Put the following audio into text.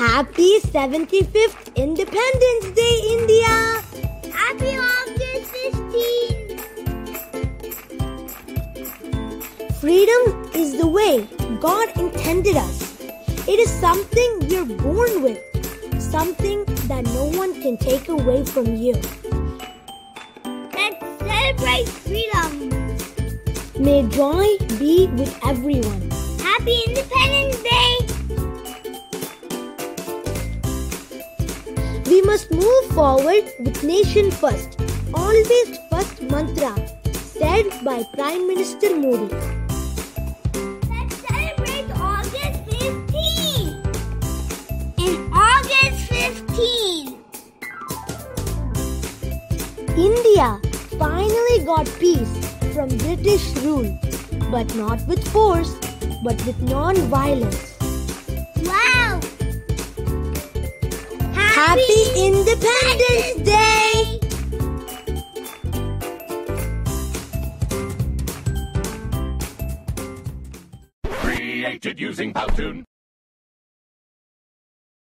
Happy 75th Independence Day, India! Happy August 15! Freedom is the way God intended us. It is something we're born with, something that no one can take away from you. Let's celebrate freedom! May joy be with everyone. Happy Independence Day! We must move forward with nation first, always first mantra, said by Prime Minister Modi. Let's celebrate August 15! In August 15! India finally got peace from British rule, but not with force, but with non-violence. Happy Independence Day! Created using Powtoon.